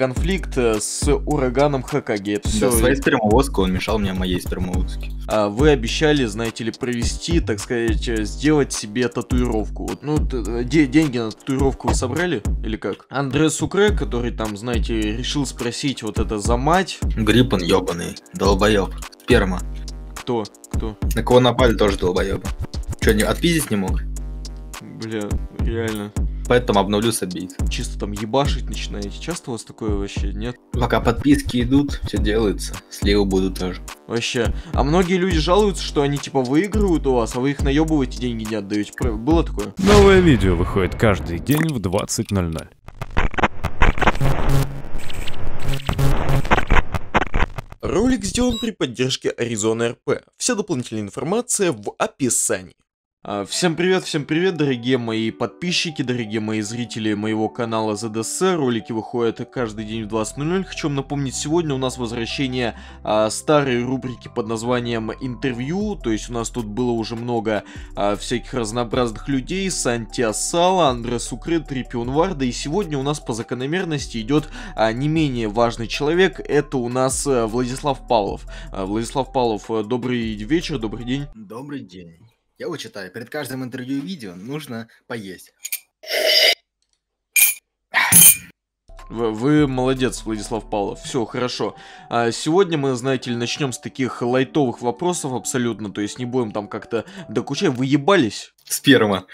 конфликт э, с ураганом Хакаги. Это все... Да, своей спермовозкой он мешал мне моей спермовозке. А вы обещали, знаете ли, провести, так сказать, э, сделать себе татуировку. Вот, ну, де- деньги на татуировку вы собрали? Или как? Андре Сукре, который там, знаете, решил спросить вот это за мать. Грипп он ебаный, долбоеб. Сперма. Кто? Кто? На кого напали тоже долбоеба. Че, не отпиздить не мог? Бля, реально. Поэтому обновлю собить. Чисто там ебашить начинаете. Часто у вас такое вообще, нет? Пока подписки идут, все делается. Слева будут тоже. Вообще. А многие люди жалуются, что они типа выигрывают у вас, а вы их наебываете, деньги не отдаете. Было такое? Новое видео выходит каждый день в 20.00. Ролик сделан при поддержке Arizona RP. Вся дополнительная информация в описании. А, Всем привет, всем привет, дорогие мои подписчики, дорогие мои зрители моего канала ZDS. Ролики выходят каждый день в 20.00. Хочу вам напомнить, сегодня у нас возвращение а, старой рубрики под названием «Интервью». То есть у нас тут было уже много а, всяких разнообразных людей. Санти Асала, Андре Сукре, Трипион Варда. И сегодня у нас по закономерности идет а, не менее важный человек. Это у нас а, Владислав Павлов. А, Владислав Павлов, э, добрый вечер, добрый день. Добрый день. Я вот читаю, перед каждым интервью и видео нужно поесть. Вы, молодец, Владислав Павлов. Все хорошо. А сегодня мы, знаете ли, начнем с таких лайтовых вопросов абсолютно. То есть не будем там как-то докучать. Вы ебались? Сперма.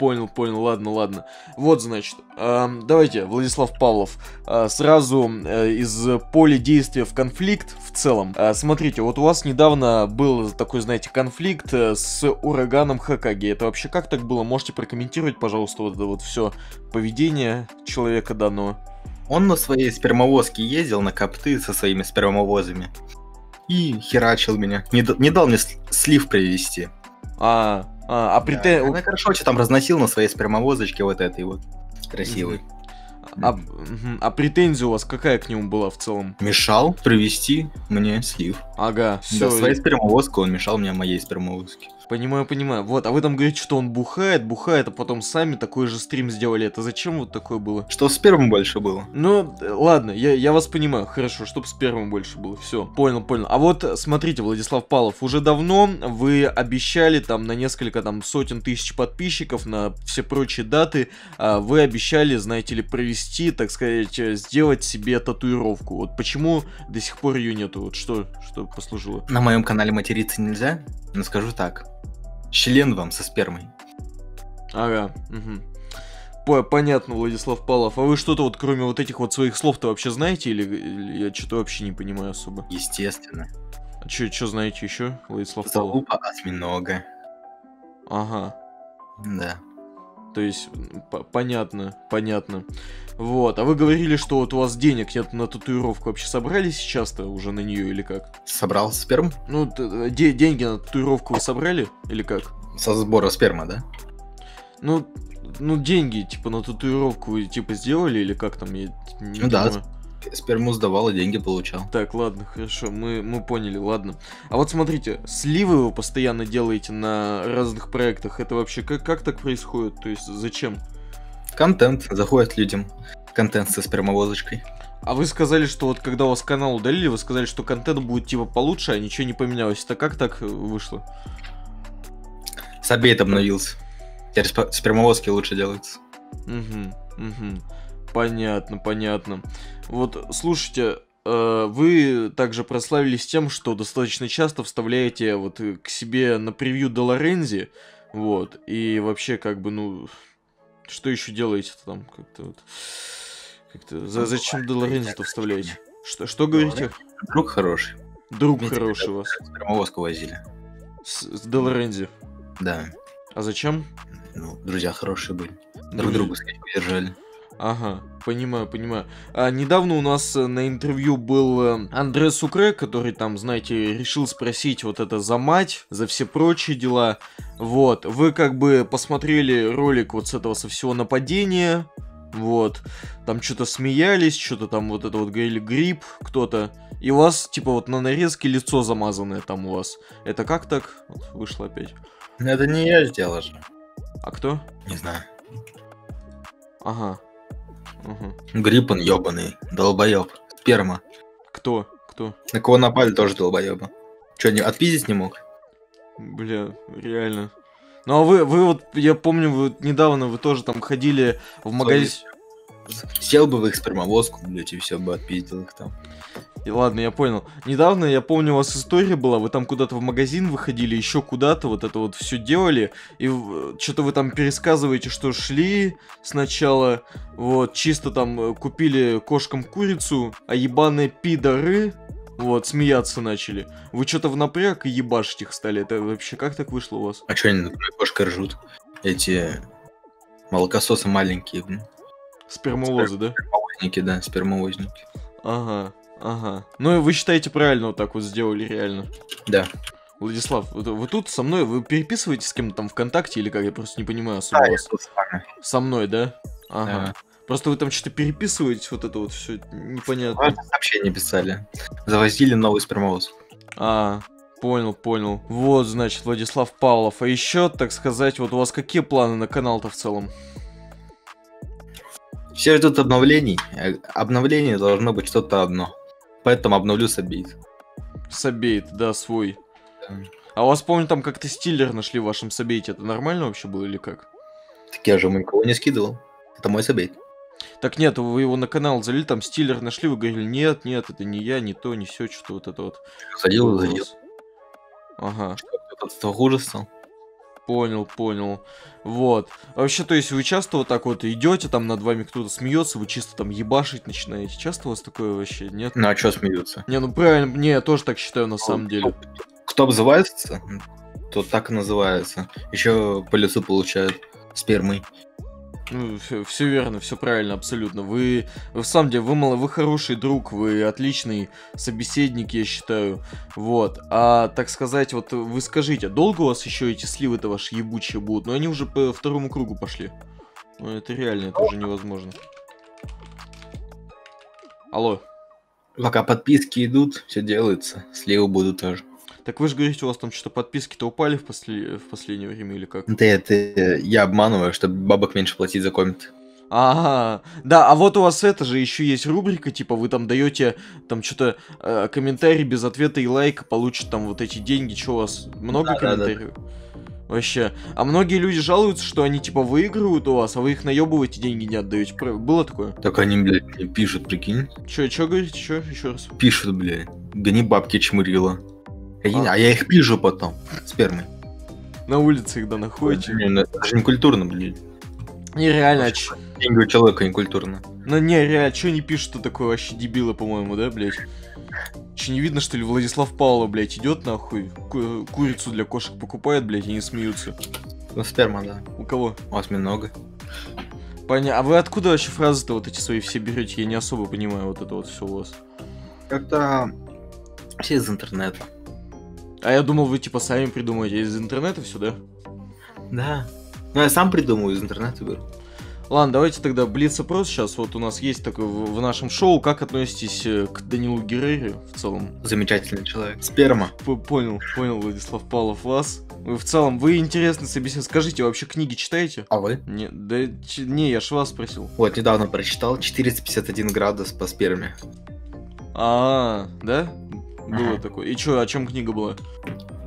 Понял, понял, ладно, ладно. Вот, значит, ам, давайте, Владислав Павлов, а, сразу э, из поля действия в конфликт в целом. А, смотрите, вот у вас недавно был такой, знаете, конфликт э, с ураганом Хакаги. Это вообще как так было? Можете прокомментировать, пожалуйста, вот это вот все поведение человека данного? Он на своей спермовозке ездил на копты со своими спермовозами. И херачил меня. Не, не дал мне слив привезти. А, а, а Да, претен... Она, короче, там разносил на своей спермовозочке вот этой вот. Красивой. а, а претензия у вас какая к нему была в целом? Мешал привезти мне слив. Ага, Да, все. своей спермовозкой он мешал мне моей спермовозке. Понимаю, понимаю. Вот, а вы там говорите, что он бухает, бухает, а потом сами такой же стрим сделали. Это зачем вот такое было? Что спермы больше было? Ну, э, ладно, я, я вас понимаю, хорошо, чтобы с первым больше было. Все, понял, понял. А вот смотрите, Владислав Павлов, уже давно вы обещали там на несколько там сотен тысяч подписчиков, на все прочие даты, а, вы обещали, знаете ли, провести, так сказать, сделать себе татуировку. Вот почему до сих пор ее нету? Вот что, что послужило? На моем канале материться нельзя, но скажу так. Член вам со спермой. Ага. По- Понятно, Владислав Павлов. А вы что-то вот кроме вот этих вот своих слов-то вообще знаете или, или я что-то вообще не понимаю особо? Естественно. А что знаете еще, Владислав Павлов? Залупа осьминога. Ага. Да. То есть, понятно, понятно. Вот, а вы говорили, что вот у вас денег нет на татуировку. Вообще собрали сейчас-то уже на нее или как? Собрал сперм? Ну, де- деньги на татуировку вы собрали или как? Со сбора сперма, да? Ну, ну деньги, типа, на татуировку вы, типа, сделали или как там? Я не Ну да. Сперму сдавал и деньги получал. Так, ладно, хорошо, мы, мы поняли, ладно. А вот смотрите, сливы вы постоянно делаете на разных проектах. Это вообще как, как так происходит? То есть зачем? Контент. Заходит людям. Контент со спермовозочкой. А вы сказали, что вот когда у вас канал удалили, вы сказали, что контент будет типа получше, а ничего не поменялось. Это как так вышло? Сабейт обновился. Теперь спермовозки лучше делаются. Угу, угу. Понятно, понятно. Вот, слушайте, э, вы также прославились тем, что достаточно часто вставляете вот э, к себе на превью Долорензи, вот, и вообще как бы, ну, что еще делаете там как-то вот, как-то, за, зачем Долорензи-то вставляете? Что, что говорите? Друг хороший. Друг Видите, хороший у вас. Спермовозку возили. С, с Долорензи. Да. А зачем? Ну, друзья хорошие были. Друг Друзья. другу скидку держали. Ага, понимаю, понимаю. А, недавно у нас э, на интервью был э, Андре Сукре, который там, знаете, решил спросить вот это за мать, за все прочие дела. Вот, вы как бы посмотрели ролик вот с этого со всего нападения, вот, там что-то смеялись, что-то там вот это вот говорили грипп кто-то, и у вас типа вот на нарезке лицо замазанное там у вас. Это как так? Вот, вышло опять. Ну, Это не я сделал же. А кто? Не знаю. Ага. Ага. Грипп он ебаный, долбоеб. Сперма. Кто? Кто? На кого напали, тоже долбоеба. Че, не, отпиздить не мог? Бля, реально. Ну а вы, вы вот, я помню, вы недавно вы тоже там ходили в магазин. Сел бы в их спермовозку, блядь, и все бы отпиздил их там. И ладно, я понял. Недавно, я помню, у вас история была, вы там куда-то в магазин выходили, еще куда-то вот это вот все делали, и что-то вы там пересказываете, что шли сначала, вот, чисто там э, купили кошкам курицу, а ебаные пидоры, вот, смеяться начали. Вы что-то в напряг и ебашить их стали. Это вообще как так вышло у вас? А что они над кошкой ржут? Эти молокососы маленькие, блин. Спермовозы, да? Спермовозники, да, спермовозники. Ага, ага. Ну и вы считаете правильно вот так вот сделали, реально? Да. Владислав, вы, вы тут со мной, вы переписываетесь с кем-то там ВКонтакте или как? Я просто не понимаю особо Да, я вас. тут с вами. Со мной, да? Ага. Да. Просто вы там что-то переписываете, вот это вот все непонятно. Важное сообщение писали. Завозили новый спермовоз. А, понял, понял. Вот, значит, Владислав Павлов. А еще, так сказать, вот у вас какие планы на канал-то в целом? Все ждут обновлений. а Обновление должно быть что-то одно. Поэтому обновлю Сабит. Собейт, да, свой. А у вас, помню, там как-то стиллер нашли в вашем собейте. Это нормально вообще было или как? Так я же ему никого не скидывал. Это мой Сабит. Так нет, вы его на канал залили, там стиллер нашли, вы говорили, нет, нет, это не я, не то, не все, что-то вот это вот. Задел, задел. Ага, Кто-то этого хуже стал. Понял, понял. Вот. Вообще, то есть вы часто вот так вот идете, там над вами кто-то смеется, вы чисто там ебашить начинаете. Часто у вас такое вообще, нет? Ну а что смеются? Не, ну правильно, не, я тоже так считаю на самом деле. Кто обзывается, то так и называется. Еще по лицу получают спермой. Ну, все, верно, все правильно, абсолютно. Вы, в самом деле, вы, мало, вы хороший друг, вы отличный собеседник, я считаю. Вот. А, так сказать, вот вы скажите, долго у вас еще эти сливы-то ваши ебучие будут? Но они уже по второму кругу пошли. Ну, это реально, это уже невозможно. Алло. Пока подписки идут, все делается. Сливы будут тоже. Так вы же говорите, у вас там что-то подписки-то упали в, после... в последнее время или как? Да это э, я обманываю, чтобы бабок меньше платить за коммент. Ага, да, а вот у вас это же еще есть рубрика, типа вы там даете там что-то э, комментарий без ответа и лайка, получит там вот эти деньги, что у вас много Да-да-да. комментариев? Вообще. А многие люди жалуются, что они типа выигрывают у вас, а вы их наебываете, деньги не отдаете. Было такое? Так они, блядь, пишут, прикинь. Че, че говорите, че? Еще раз. Пишут, блядь. Гони бабки чмырила. А, я- А. а я их пижу потом. Спермой. На улице, когда находите. Не, ну это же не культурно, блядь. Нереально, ч- Деньги у человека не культурно. Ну не, реально, что не пишут, что такое вообще дебилы, по-моему, да, блядь? Че не видно, что ли, Владислав Павлов, блядь, идет нахуй, ку- курицу для кошек покупает, блядь, и не смеются. Ну, сперма, да. У кого? У вас много. Понятно. А вы откуда вообще фразы-то вот эти свои все берете? Я не особо понимаю вот это вот все у вас. Как-то все из интернета. А я думал, вы типа сами придумаете из интернета все, да? Да. Ну, я сам придумаю, из интернета беру. Ладно, давайте тогда блиц-опрос сейчас. Вот у нас есть такой в, нашем шоу. Как относитесь э, к Данилу Геррере в целом? Замечательный человек. Сперма. П- понял, понял, Владислав Павлов вас. В целом, вы интересный собеседник. Скажите, вообще книги читаете? А вы? Не, да, не, я ж вас спросил. Вот, недавно прочитал 451 градус по сперме. А, да? Было такое. И чё, о чем книга была?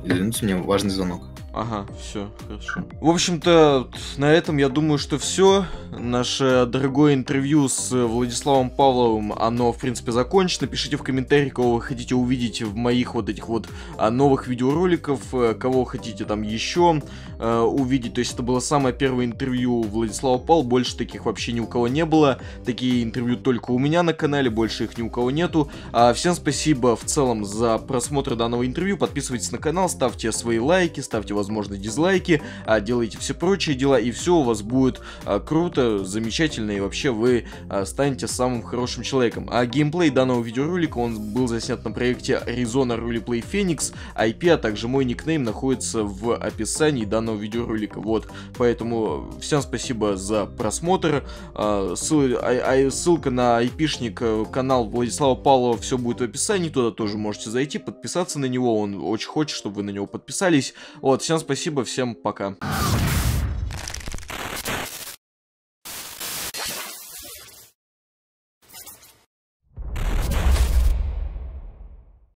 Извините, мне важный звонок. Ага, все, хорошо. В общем-то, на этом я думаю, что все. Наше дорогое интервью с Владиславом Павловым, оно, в принципе, закончено. Пишите в комментариях, кого вы хотите увидеть в моих вот этих вот а, новых видеороликов, э, кого хотите там еще э, увидеть. То есть это было самое первое интервью Владислава Павлова, больше таких вообще ни у кого не было. Такие интервью только у меня на канале, больше их ни у кого нету. А, всем спасибо в целом за просмотр данного интервью. Подписывайтесь на канал, ставьте свои лайки, ставьте, возможно, дизлайки, а, делайте все прочие дела, и все у вас будет а, круто, замечательно, и вообще вы а, станете самым хорошим человеком. А геймплей данного видеоролика, он был заснят на проекте Arizona Roleplay Phoenix, IP, а также мой никнейм находится в описании данного видеоролика. Вот, поэтому всем спасибо за просмотр. А, ссыл- а- а- ссылка на айпишник э, канал Владислава Павлова все будет в описании, туда тоже можете зайти, подписаться на него, он очень хочет, чтобы вы на него подписались. Вот, всем спасибо, всем пока.